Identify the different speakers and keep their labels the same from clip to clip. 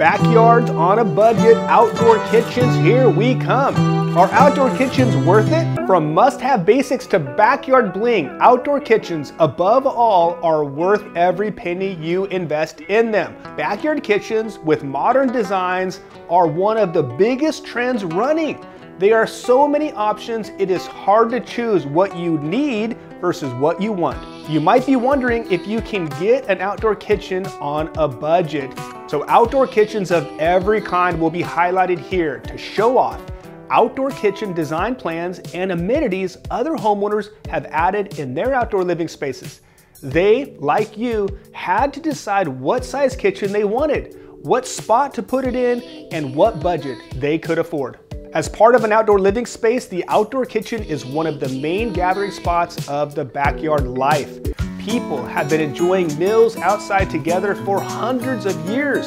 Speaker 1: Backyards on a budget, outdoor kitchens, here we come. Are outdoor kitchens worth it? From must-have basics to backyard bling, outdoor kitchens, above all, are worth every penny you invest in them. Backyard kitchens with modern designs are one of the biggest trends running. There are so many options, it is hard to choose what you need versus what you want. You might be wondering if you can get an outdoor kitchen on a budget. So outdoor kitchens of every kind will be highlighted here to show off outdoor kitchen design plans and amenities other homeowners have added in their outdoor living spaces. They, like you, had to decide what size kitchen they wanted, what spot to put it in, and what budget they could afford. As part of an outdoor living space, the outdoor kitchen is one of the main gathering spots of the backyard life. People have been enjoying meals outside together for hundreds of years.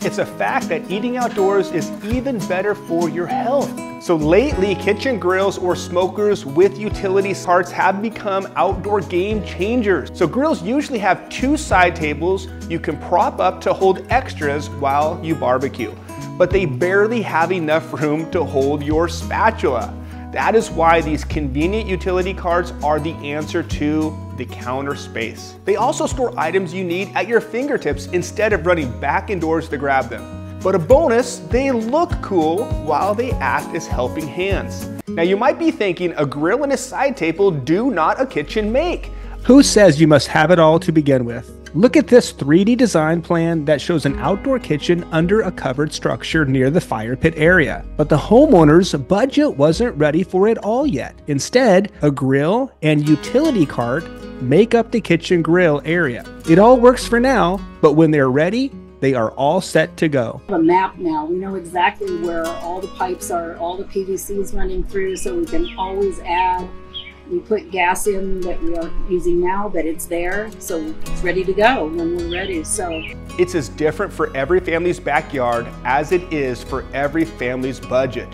Speaker 1: It's a fact that eating outdoors is even better for your health. So lately, kitchen grills or smokers with utility parts have become outdoor game changers. So grills usually have two side tables you can prop up to hold extras while you barbecue but they barely have enough room to hold your spatula. That is why these convenient utility carts are the answer to the counter space. They also store items you need at your fingertips instead of running back indoors to grab them. But a bonus, they look cool while they act as helping hands. Now you might be thinking a grill and a side table do not a kitchen make. Who says you must have it all to begin with? Look at this 3D design plan that shows an outdoor kitchen under a covered structure near the fire pit area. But the homeowner's budget wasn't ready for it all yet. Instead, a grill and utility cart make up the kitchen grill area. It all works for now, but when they're ready, they are all set to go.
Speaker 2: A map now. We know exactly where all the pipes are, all the PVC is running through, so we can always add we put gas in that we are using now, but it's there, so it's ready to go when we're ready. So
Speaker 1: it's as different for every family's backyard as it is for every family's budget.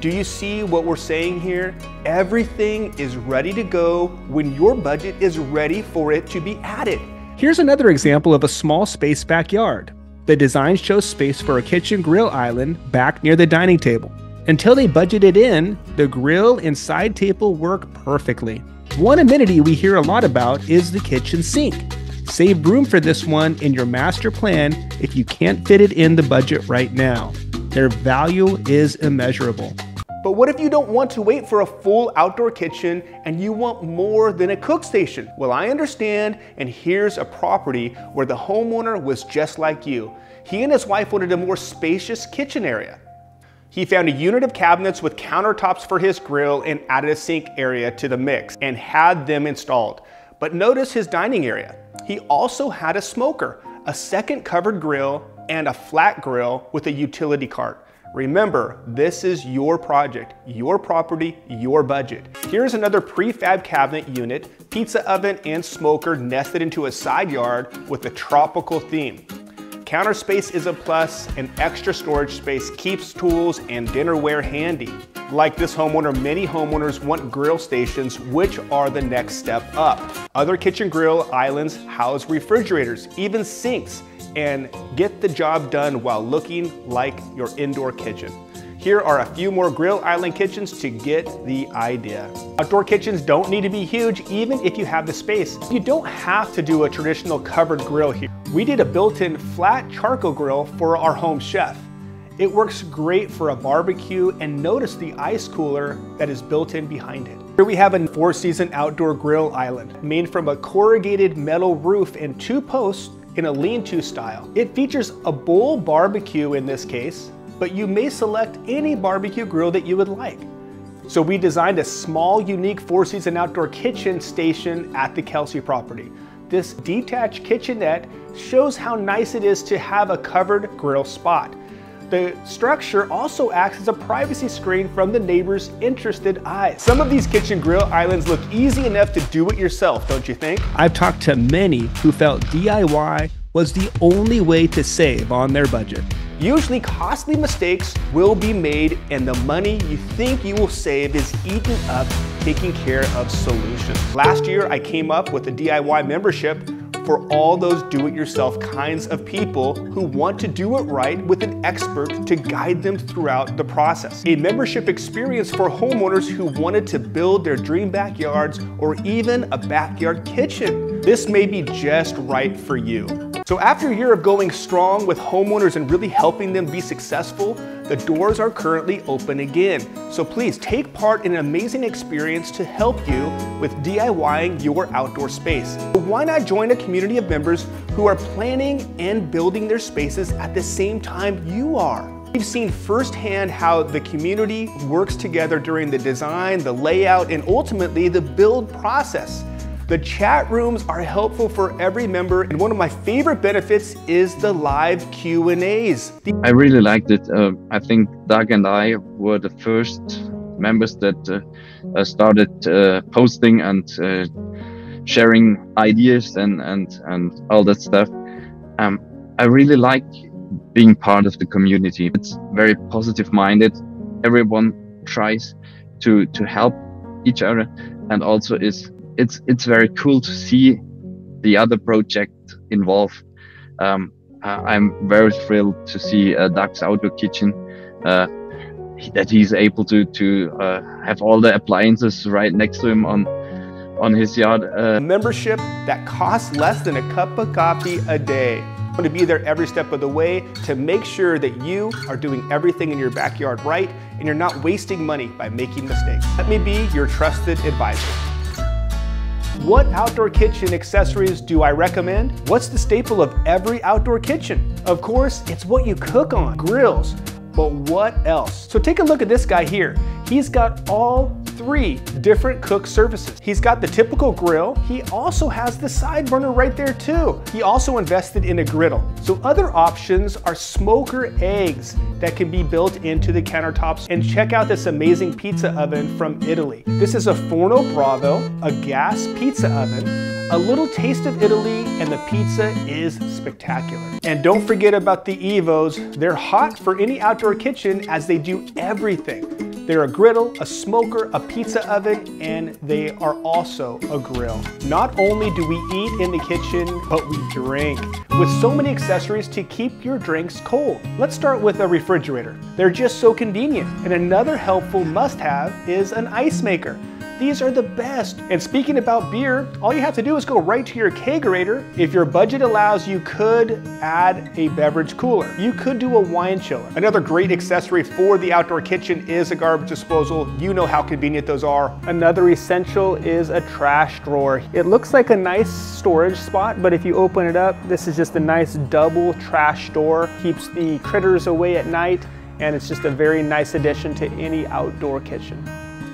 Speaker 1: Do you see what we're saying here? Everything is ready to go when your budget is ready for it to be added. Here's another example of a small space backyard. The design shows space for a kitchen grill island back near the dining table. Until they budgeted in, the grill and side table work perfectly. One amenity we hear a lot about is the kitchen sink. Save room for this one in your master plan if you can't fit it in the budget right now. Their value is immeasurable. But what if you don't want to wait for a full outdoor kitchen and you want more than a cook station? Well, I understand, and here's a property where the homeowner was just like you. He and his wife wanted a more spacious kitchen area. He found a unit of cabinets with countertops for his grill and added a sink area to the mix and had them installed. But notice his dining area. He also had a smoker, a second covered grill, and a flat grill with a utility cart. Remember, this is your project, your property, your budget. Here's another prefab cabinet unit, pizza oven and smoker nested into a side yard with a tropical theme. Counter space is a plus, and extra storage space keeps tools and dinnerware handy. Like this homeowner, many homeowners want grill stations, which are the next step up. Other kitchen grill islands house refrigerators, even sinks, and get the job done while looking like your indoor kitchen. Here are a few more grill island kitchens to get the idea. Outdoor kitchens don't need to be huge even if you have the space. You don't have to do a traditional covered grill here. We did a built-in flat charcoal grill for our home chef. It works great for a barbecue and notice the ice cooler that is built in behind it. Here we have a four season outdoor grill island made from a corrugated metal roof and two posts in a lean-to style. It features a bowl barbecue in this case, but you may select any barbecue grill that you would like. So we designed a small, unique four-season outdoor kitchen station at the Kelsey property. This detached kitchenette shows how nice it is to have a covered grill spot. The structure also acts as a privacy screen from the neighbor's interested eyes. Some of these kitchen grill islands look easy enough to do it yourself, don't you think? I've talked to many who felt DIY was the only way to save on their budget. Usually costly mistakes will be made and the money you think you will save is eaten up taking care of solutions. Last year I came up with a DIY membership for all those do-it-yourself kinds of people who want to do it right with an expert to guide them throughout the process. A membership experience for homeowners who wanted to build their dream backyards or even a backyard kitchen. This may be just right for you. So after a year of going strong with homeowners and really helping them be successful, the doors are currently open again. So please take part in an amazing experience to help you with DIYing your outdoor space. Why not join a community of members who are planning and building their spaces at the same time you are? We've seen firsthand how the community works together during the design, the layout, and ultimately the build process. The chat rooms are helpful for every member, and one of my favorite benefits is the live Q&As.
Speaker 3: I really liked it. Uh, I think Doug and I were the first members that uh, uh started uh, posting and uh, sharing ideas and, and, and all that stuff. Um, I really like being part of the community. It's very positive minded. Everyone tries to, to help each other and also is it's it's very cool to see the other project involved. Um, I'm very thrilled to see uh, Doug's outdoor kitchen. Uh, that he's able to to uh, have all the appliances right next to him on on his yard.
Speaker 1: Uh, membership that costs less than a cup of coffee a day. To be there every step of the way to make sure that you are doing everything in your backyard right and you're not wasting money by making mistakes. Let me be your trusted advisor. What outdoor kitchen accessories do I recommend? What's the staple of every outdoor kitchen? Of course, it's what you cook on, grills. But what else? So take a look at this guy here. He's got all three different cook surfaces. He's got the typical grill. He also has the side burner right there too. He also invested in a griddle. So other options are smoker eggs that can be built into the countertops. And check out this amazing pizza oven from Italy. This is a Forno Bravo, a gas pizza oven a little taste of Italy and the pizza is spectacular. And don't forget about the Evos. They're hot for any outdoor kitchen as they do everything. They're a griddle, a smoker, a pizza oven, and they are also a grill. Not only do we eat in the kitchen, but we drink. With so many accessories to keep your drinks cold. Let's start with a refrigerator. They're just so convenient. And another helpful must-have is an ice maker. These are the best. And speaking about beer, all you have to do is go right to your kegerator. If your budget allows, you could add a beverage cooler. You could do a wine chiller. Another great accessory for the outdoor kitchen is a garbage disposal. You know how convenient those are. Another essential is a trash drawer. It looks like a nice storage spot, but if you open it up, this is just a nice double trash door. Keeps the critters away at night, and it's just a very nice addition to any outdoor kitchen.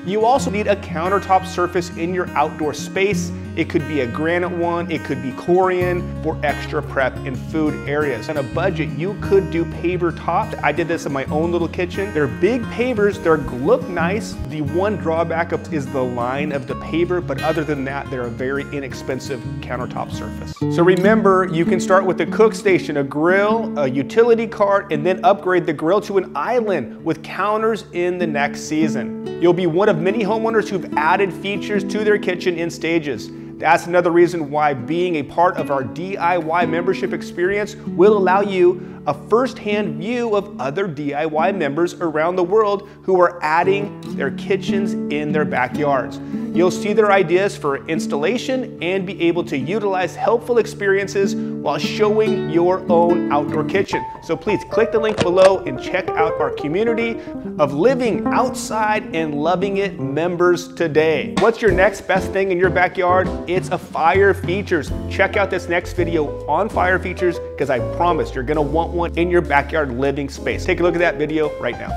Speaker 1: You also need a countertop surface in your outdoor space. It could be a granite one, it could be Corian for extra prep in food areas. On a budget, you could do paver tops. I did this in my own little kitchen. They're big pavers, they look nice. The one drawback is the line of the paver, but other than that, they're a very inexpensive countertop surface. So remember, you can start with a cook station, a grill, a utility cart, and then upgrade the grill to an island with counters in the next season. You'll be one of many homeowners who've added features to their kitchen in stages. That's another reason why being a part of our DIY membership experience will allow you a first-hand view of other DIY members around the world who are adding their kitchens in their backyards. You'll see their ideas for installation and be able to utilize helpful experiences while showing your own outdoor kitchen. So please click the link below and check out our community of living outside and loving it members today. What's your next best thing in your backyard? It's a fire features. Check out this next video on fire features because I promise you're gonna want one in your backyard living space. Take a look at that video right now.